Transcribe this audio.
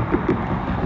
ハハハハ。